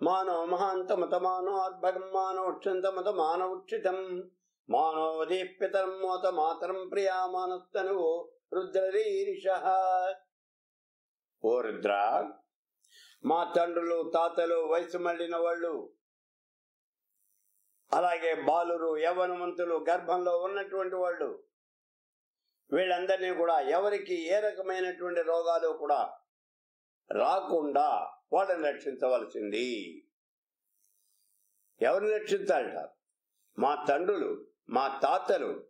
మానవ మహాంతమత మానోద్భగం మానోక్షంతమత మానవుక్షితం మానవదీప్యతరం మోత మాతరం ప్రియా మానస్తనువు రుద్రరీరిష. ఓ రుద్ర మా తండ్రులు తాతలు వయసు మళ్ళిన వాళ్ళు అలాగే బాలురు యవనవంతులు గర్భంలో ఉన్నటువంటి వాళ్ళు వీళ్ళందరినీ కూడా ఎవరికి ఏ రకమైనటువంటి రోగాలు కూడా రాకుండా వాళ్ళని రక్షించవలసింది. ఎవరిని రక్షించాలట? మా తండ్రులు మా తాతలు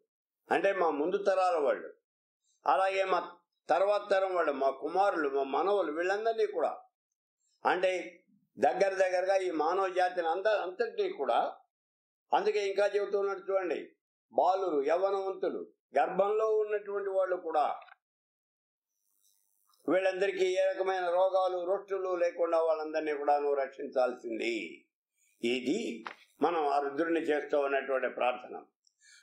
అంటే మా ముందు తరాల వాళ్ళు. అలాగే మా తర్వాత తరం వాళ్ళు మా కుమారులు మా మనవులు వీళ్ళందరినీ కూడా. అంటే దగ్గర దగ్గరగా ఈ మానవ జాతిని అంద అంతటినీ కూడా. అందుకే ఇంకా చెబుతున్నట్టు చూడండి. బాలురు యవనవంతులు గర్భంలో ఉన్నటువంటి వాళ్ళు కూడా వీళ్ళందరికీ ఏ రకమైన రోగాలు రొట్టులు లేకుండా వాళ్ళందరినీ కూడా నువ్వు రక్షించాల్సింది. ఇది మనం ఆ రుద్రుడిని చేస్తూ ఉన్నటువంటి ప్రార్థన.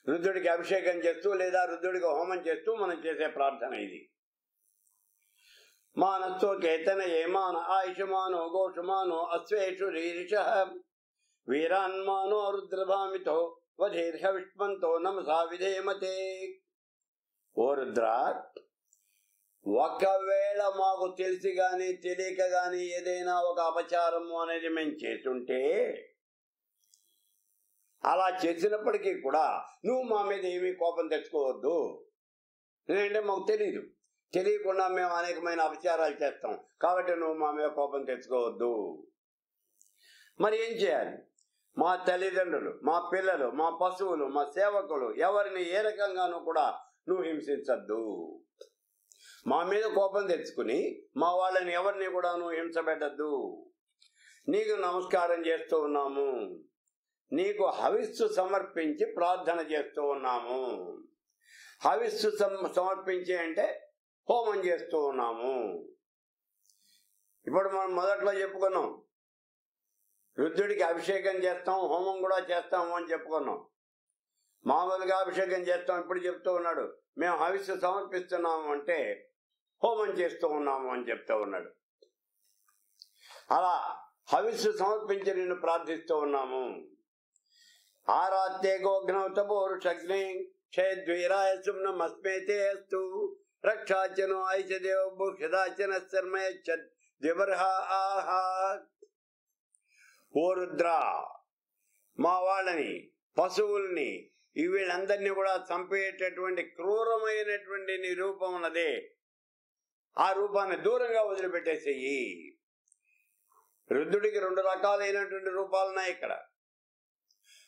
రుద్రుడికి అభిషేకం చేస్తూ లేదా రుద్రుడికి హోమం చేస్తూ మనం చేసే ప్రార్థన ఇది. మానస్తో కేతన ఏమాన ఆయుషమానో ఘోషమానో అశ్వేషు రీరిష. వీరాన్మానో రుద్రభామితో వధీర్హ విష్మంతో నమసా విధేయమతే ఓ రుద్ర ఒకవేళ మాకు తెలిసి గాని తెలియక గాని ఏదైనా ఒక అపచారము అనేది మేము చేస్తుంటే అలా చేసినప్పటికీ కూడా నువ్వు మా మీద ఏమీ కోపం తెచ్చుకోవద్దు. ఎందుకంటే మాకు తెలియదు తెలియకుండా మేము అనేకమైన అపచారాలు చేస్తాం. కాబట్టి నువ్వు మా మీద కోపం తెచ్చుకోవద్దు. మరి ఏం చేయాలి? మా తల్లిదండ్రులు మా పిల్లలు మా పశువులు మా సేవకులు ఎవరిని ఏ రకంగానూ కూడా నువ్వు హింసించద్దు. మా మీద కోపం తెచ్చుకుని మా వాళ్ళని ఎవరిని కూడా నువ్వు హింసపెట్టద్దు నీకు నమస్కారం చేస్తూ ఉన్నాము. నీకు హవిస్సు సమర్పించి ప్రార్థన చేస్తూ ఉన్నాము. హవిస్సు సమర్పించి అంటే హోమం చేస్తూ ఉన్నాము. ఇప్పుడు మనం మొదట్లో చెప్పుకున్నాం. రుద్రుడికి అభిషేకం చేస్తాం హోమం కూడా చేస్తాము అని చెప్పుకున్నాం. మామూలుగా అభిషేకం చేస్తాం ఇప్పుడు చెప్తూ ఉన్నాడు. మేము హవిస్సు సమర్పిస్తున్నాము అంటే హోమం చేస్తూ ఉన్నాము అని చెప్తూ ఉన్నాడు. అలా హవిస్సు సమర్పించి నిన్ను ప్రార్థిస్తూ ఉన్నాము. ఆరాత్తే గోఘ్నౌతపోరుషగ్ని క్షయద్వీరాయ సుమ్నమస్మేతే అస్తు. రక్షాచను ఐషదేవ భూషదాచన శర్మయ దివర్హ ఆహా. ఓ రుద్ర మా వాళ్ళని పశువుల్ని వీళ్ళందరినీ కూడా చంపేటటువంటి క్రూరమైనటువంటి నిరూపం ఉన్నది ఉన్నదే. ఆ రూపాన్ని దూరంగా వదిలిపెట్టేసేయి. రుద్రుడికి రెండు రకాలైనటువంటి రూపాలు ఉన్నాయి ఇక్కడ.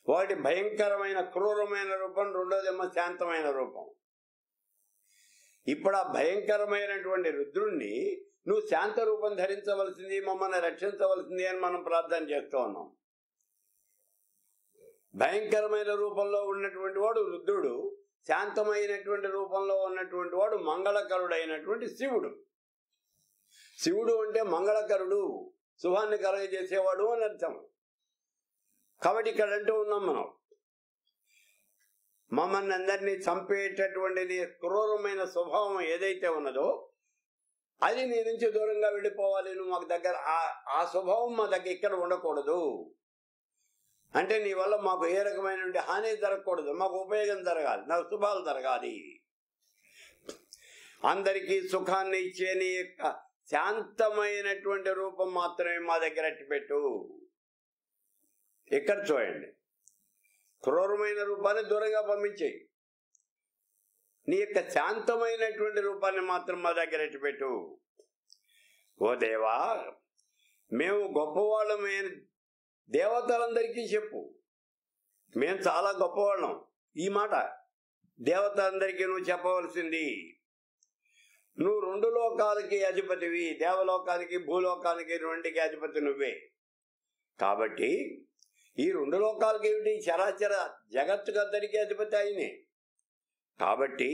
ఒకటి భయంకరమైన క్రూరమైన రూపం రెండోదేమో శాంతమైన రూపం. ఇప్పుడు ఆ భయంకరమైనటువంటి రుద్రుణ్ణి నువ్వు శాంత రూపం ధరించవలసింది మమ్మల్ని రక్షించవలసింది అని మనం ప్రార్థన చేస్తూ ఉన్నాం. భయంకరమైన రూపంలో ఉన్నటువంటి వాడు రుద్రుడు. శాంతమైనటువంటి రూపంలో ఉన్నటువంటి వాడు మంగళకరుడైనటువంటి శివుడు. శివుడు అంటే మంగళకరుడు. శుభాన్ని కలగజేసేవాడు అని అర్థం. కాబట్టి ఇక్కడ అంటూ ఉన్నాం మనం. మమ్మల్ని అందరినీ చంపేటటువంటిది క్రూరమైన స్వభావం ఏదైతే ఉన్నదో అది నీ నుంచి దూరంగా వెళ్ళిపోవాలి. నువ్వు మాకు దగ్గర ఆ స్వభావం మా దగ్గర ఇక్కడ ఉండకూడదు. అంటే నీ వల్ల మాకు ఏ రకమైన హాని జరగకూడదు మాకు ఉపయోగం జరగాలి నాకు శుభాలు జరగాలి. అందరికీ సుఖాన్ని ఇచ్చే నీ యొక్క శాంతమైనటువంటి రూపం మాత్రమే మా దగ్గర పెట్టు ఇక్కడ చూడండి. క్రూరమైన రూపాన్ని దూరంగా పంపించేయి. నీ యొక్క శాంతమైనటువంటి రూపాన్ని మాత్రం మా దగ్గర పెట్టు ఓ దేవా మేము గొప్పవాళ్ళమైన దేవతలందరికీ చెప్పు. మేము చాలా గొప్పవాళ్ళం. ఈ మాట దేవతలందరికీ నువ్వు చెప్పవలసింది. నువ్వు రెండు లోకాలకి అధిపతివి దేవలోకానికి భూలోకానికి రెండుకి అధిపతి నువ్వే. కాబట్టి ఈ రెండు లోకాలకి ఏమిటి? చరాచర జగత్తుకందరికీ అధిపతి అయినే కాబట్టి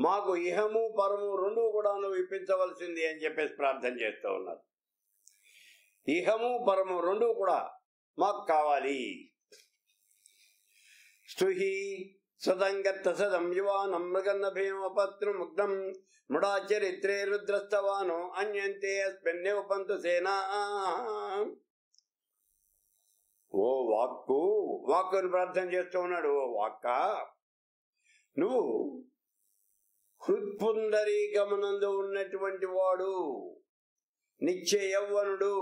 మాకు ఇహము పరము రెండు కూడా నువ్వు ఇప్పించవలసింది అని చెప్పేసి ప్రార్థన చేస్తూ ఉన్నారు. ఇహము పరము రెండు కూడా మాకు కావాలి. స్తుహి సదంగత్త సదం యువానం మృగన్న భీమపత్రు ముగ్ధం మృడాచరిత్రే రుద్రస్తవాను అన్యంతే అస్మిన్నే ఉపంతు సేనా. ఓ వాక్కు వాక్కుని ప్రార్థన చేస్తూ ఉన్నాడు ఓ వాక్క. నువ్వు హృత్పుండరీకమునందు ఉన్నటువంటి వాడు నిత్య యవ్వనుడు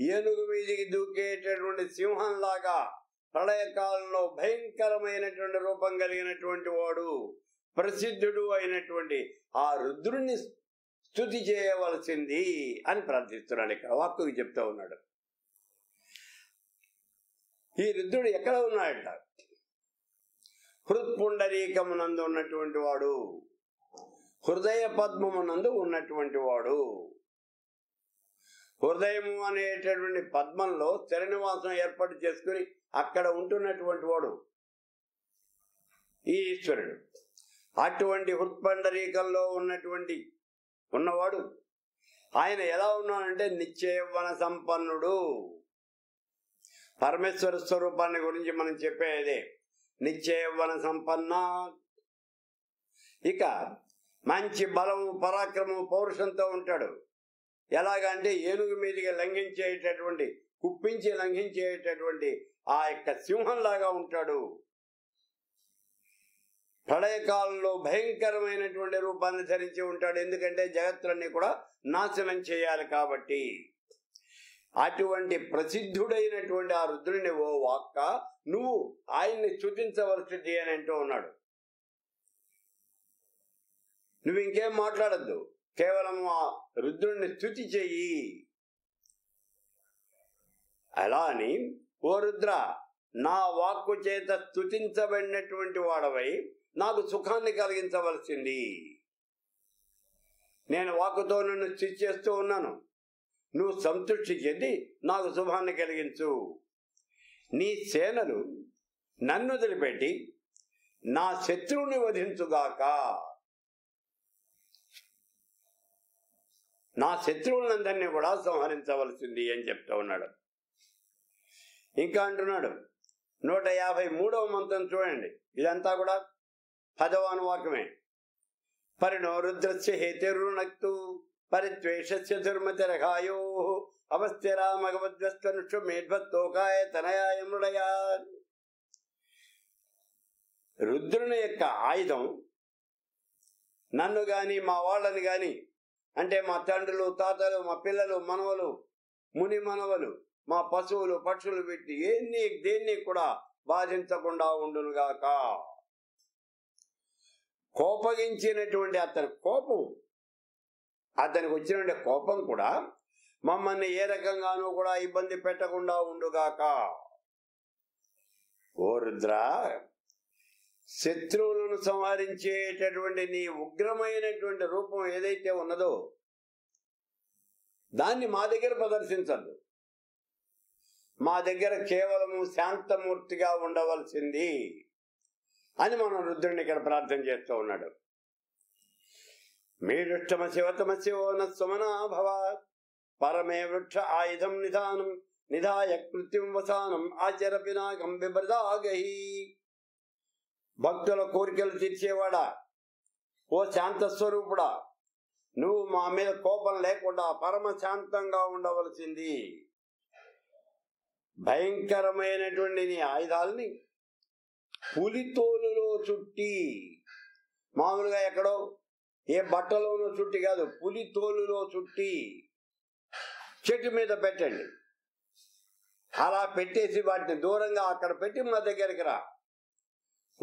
ఏనుగు మీదికి దూకేటటువంటి సింహంలాగా ప్రళయకాలంలో భయంకరమైనటువంటి రూపం కలిగినటువంటి వాడు ప్రసిద్ధుడు అయినటువంటి ఆ రుద్రుణ్ణి స్థుతి చేయవలసింది అని ప్రార్థిస్తున్నాడు. ఇక్కడ వాక్కుకి చెప్తా ఉన్నాడు. ఈ రుద్రుడు ఎక్కడ ఉన్నాడట? హృత్పుండరీకమునందు ఉన్నటువంటి వాడు హృదయ పద్మమునందు ఉన్నటువంటి వాడు. హృదయము అనేటటువంటి పద్మంలో స్థిర ఏర్పాటు చేసుకుని అక్కడ ఉంటున్నటువంటి వాడు ఈ ఈశ్వరుడు. అటువంటి హృత్పండరీకంలో ఉన్నటువంటి ఉన్నవాడు. ఆయన ఎలా ఉన్నాడంటే నిశ్చయవన సంపన్నుడు. పరమేశ్వర స్వరూపాన్ని గురించి మనం చెప్పేదే. నిశ్చయవన సంపన్న. ఇక మంచి బలము పరాక్రమము పౌరుషంతో ఉంటాడు. ఎలాగంటే ఏనుగు మీదుగా లంఘించేటటువంటి కుప్పించి లంఘించేటటువంటి ఆ యొక్క సింహంలాగా ఉంటాడు. ప్రళయకాలంలో భయంకరమైనటువంటి రూపాన్ని ధరించి ఉంటాడు. ఎందుకంటే జగత్తులన్నీ కూడా నాశనం చేయాలి కాబట్టి. అటువంటి ప్రసిద్ధుడైనటువంటి ఆ రుద్రుని ఓ వాక్క నువ్వు ఆయన్ని చుతించవలసింది అని అంటూ ఉన్నాడు. నువ్వు ఇంకేం మాట్లాడద్దు. కేవలం ఆ రుద్రుణ్ణి స్థుతి చెయ్యి అలా అని ఓ రుద్ర నా వాక్కు చేత స్థుతించబడినటువంటి వాడవై నాకు సుఖాన్ని కలిగించవలసింది. నేను వాక్కుతో నిన్ను స్థితి చేస్తూ ఉన్నాను. నువ్వు సంతృప్తి చెంది నాకు శుభాన్ని కలిగించు. నీ సేనలు నన్ను వదిలిపెట్టి నా శత్రువుని వధించుగాక. నా శత్రువులందరినీ కూడా సంహరించవలసింది అని చెప్తా ఉన్నాడు. ఇంకా అంటున్నాడు నూట యాభై మూడవ మంత్రం చూడండి. ఇదంతా కూడా పదవాను వాక్యమే పరిణో రుద్రస్య హేతిరునక్తు పరిత్వేషస్య దుర్మతిరఘాయో అవస్థిరా మగవద్వస్తనుషు మేధ్వత్తోకాయ తనయాయ మృడయా. రుద్రుని యొక్క ఆయుధం నన్ను గాని మా వాళ్ళని గాని అంటే మా తండ్రులు తాతలు మా పిల్లలు మనవలు ముని మనవలు మా పశువులు పక్షులు పెట్టి ఎన్ని దేన్ని కూడా బాధించకుండా ఉండునుగాక. కోపగించినటువంటి అతని కోపం అతనికి వచ్చినటువంటి కోపం కూడా మమ్మల్ని ఏ రకంగానూ కూడా ఇబ్బంది పెట్టకుండా ఉండుగాక. ఓ రుద్ర శత్రువులను సంహరించేటటువంటి నీ ఉగ్రమైనటువంటి రూపం ఏదైతే ఉన్నదో దాన్ని మా దగ్గర ప్రదర్శించద్దు మా దగ్గర కేవలము శాంతమూర్తిగా ఉండవలసింది అని మనం రుద్రుడిని ఇక్కడ ప్రార్థన చేస్తూ ఉన్నాడు. మీరుష్టమ శివతమ శివోన సుమనాభవ పరమే వృక్ష ఆయుధం నిధానం నిధాయ కృత్యం వసానం ఆచరపినాకం బిబ్రదాగహీ భక్తుల కోరికలు తీర్చేవాడా? ఓ శాంత స్వరూపుడా నువ్వు మా మీద కోపం లేకుండా పరమ శాంతంగా ఉండవలసింది. భయంకరమైనటువంటి నీ ఆయుధాలని పులితోలులో చుట్టి మామూలుగా ఎక్కడో ఏ బట్టలోనో చుట్టి కాదు పులి తోలులో చుట్టి చెట్టు మీద పెట్టండి. అలా పెట్టేసి వాటిని దూరంగా అక్కడ పెట్టి మా దగ్గరికి రా.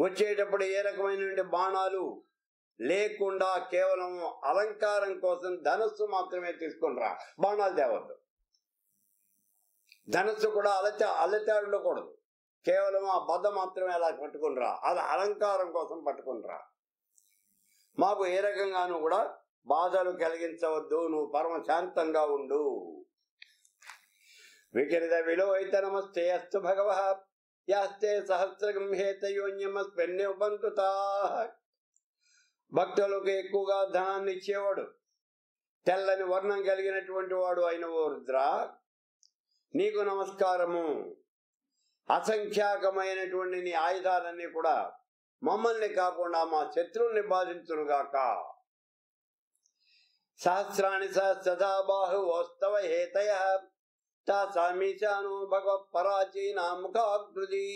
వచ్చేటప్పుడు ఏ రకమైనటువంటి బాణాలు లేకుండా కేవలం అలంకారం కోసం ధనస్సు మాత్రమే తీసుకుని రా. బాణాలు తేవద్దు. ధనస్సు కూడా అలచ అలచాడు ఉండకూడదు కేవలం ఆ బద్ద మాత్రమే అలా పట్టుకుని రా. అది అలంకారం కోసం పట్టుకుని రా. మాకు ఏ రకంగానూ కూడా బాధలు కలిగించవద్దు. నువ్వు పరమ శాంతంగా ఉండు. వికిరిత విలోహిత నమస్తే. అస్తు భగవ యాస్తే సహస్రగం హేతయోన్యమస్పెన్నే బంతుతా భక్తులకు ఎక్కువగా ధనాన్ని ఇచ్చేవాడు. తెల్లని వర్ణం కలిగినటువంటి వాడు అయిన ఓ రుద్ర నీకు నమస్కారము. అసంఖ్యాకమైనటువంటి నీ ఆయుధాలన్నీ కూడా మమ్మల్ని కాకుండా మా శత్రువుల్ని బాధించునుగాక. సహస్రాణి సహస్రదా బాహువోస్తవ హేతయ. సమీశాను భగవత్ పరాచీన ముఖాకృతి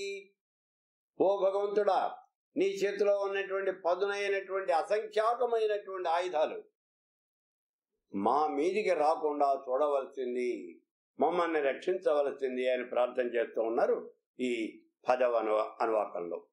ఓ భగవంతుడా నీ చేతిలో ఉన్నటువంటి పదునైనటువంటి అసంఖ్యాకమైనటువంటి ఆయుధాలు మా మీదికి రాకుండా చూడవలసింది మమ్మల్ని రక్షించవలసింది అని ప్రార్థన చేస్తూ ఉన్నారు ఈ పదవ అనువాకంలో.